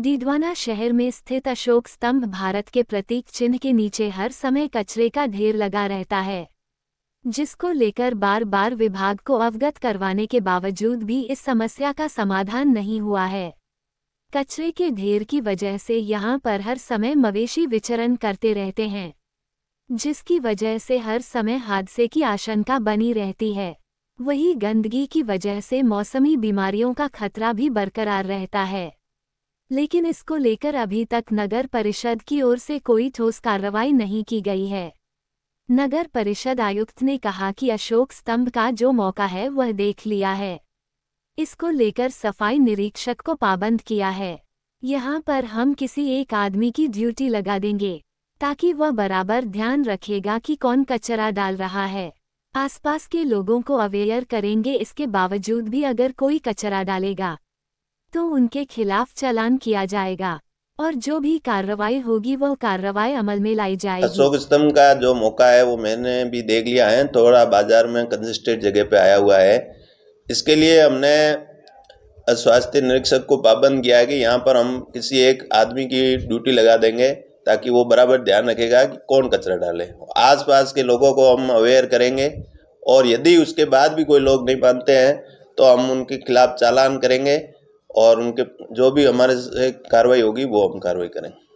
डीडवाना शहर में स्थित अशोक स्तंभ भारत के प्रतीक चिन्ह के नीचे हर समय कचरे का ढेर लगा रहता है, जिसको लेकर बार बार विभाग को अवगत करवाने के बावजूद भी इस समस्या का समाधान नहीं हुआ है। कचरे के ढेर की वजह से यहाँ पर हर समय मवेशी विचरण करते रहते हैं, जिसकी वजह से हर समय हादसे की आशंका बनी रहती है। वही गंदगी की वजह से मौसमी बीमारियों का खतरा भी बरकरार रहता है। लेकिन इसको लेकर अभी तक नगर परिषद की ओर से कोई ठोस कार्रवाई नहीं की गई है। नगर परिषद आयुक्त ने कहा कि अशोक स्तंभ का जो मौका है, वह देख लिया है। इसको लेकर सफ़ाई निरीक्षक को पाबंद किया है। यहाँ पर हम किसी एक आदमी की ड्यूटी लगा देंगे, ताकि वह बराबर ध्यान रखेगा कि कौन कचरा डाल रहा है। आसपास के लोगों को अवेयर करेंगे, इसके बावजूद भी अगर कोई कचरा डालेगा तो उनके खिलाफ चालान किया जाएगा, और जो भी कार्रवाई होगी वह कार्रवाई अमल में लाई जाएगी। अशोक स्तंभ का जो मौका है, वो मैंने भी देख लिया है, थोड़ा बाज़ार में कंजेस्टेड जगह पे आया हुआ है। इसके लिए हमने स्वास्थ्य निरीक्षक को पाबंद किया है कि यहाँ पर हम किसी एक आदमी की ड्यूटी लगा देंगे, ताकि वो बराबर ध्यान रखेगा कि कौन कचरा डाले। आसपास के लोगों को हम अवेयर करेंगे, और यदि उसके बाद भी कोई लोग नहीं मानते हैं तो हम उनके खिलाफ चालान करेंगे। और उनके जो भी हमारे से कार्रवाई होगी वो हम कार्रवाई करेंगे।